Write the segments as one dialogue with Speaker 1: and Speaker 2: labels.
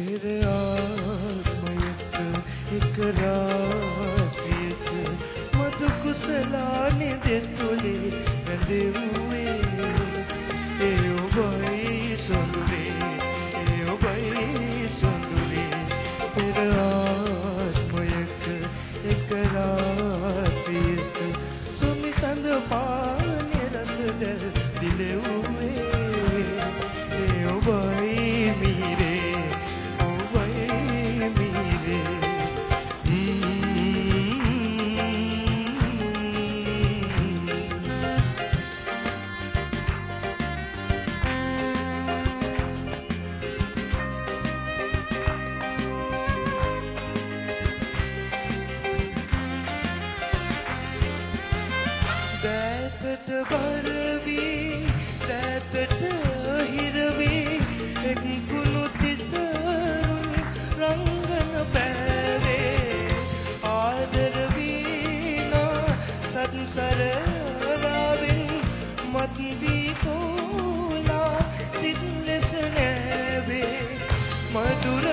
Speaker 1: පෙර ආත්මයක එක රාත්‍රියක මතු කුසලානි දෙතුලේ වැඳෙව්වේ සත්සරරාවෙන් මත්වී තෝලා සිත් ලෙස නෑවේ. මදුර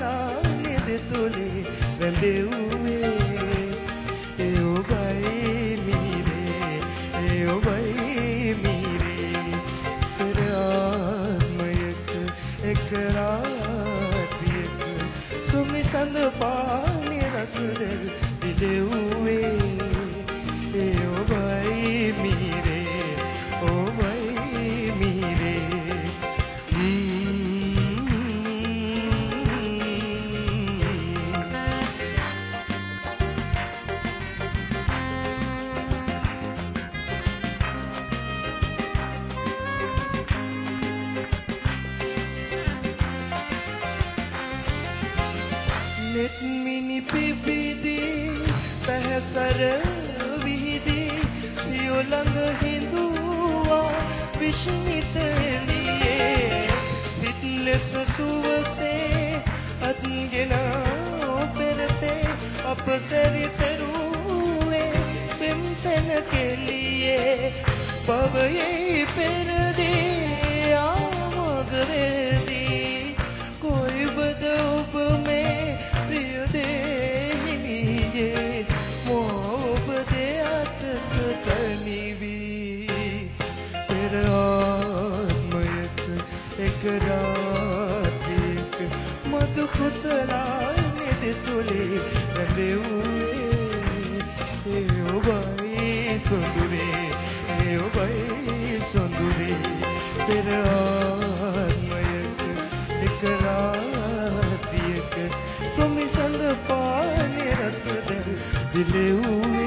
Speaker 1: කුසලානේ දෙතුලේ වැඳෙව්වේ. सर विधि सियोलंग हिंदुआ विष्णित लिए। सितल सतुव से अतंगिना फिर से अपसर सरुए पिमसन के लिए। पवये पे මතු කුසලානේ දෙතුලේ වැඳෙව්වේ ඒ ඔබයි සොඳුරේ ඒ ඔබයි සොඳුරේ. පෙර ආත්මයක එක රාත්‍රියක සොමිසඳ පානේ රසද දිලෙව්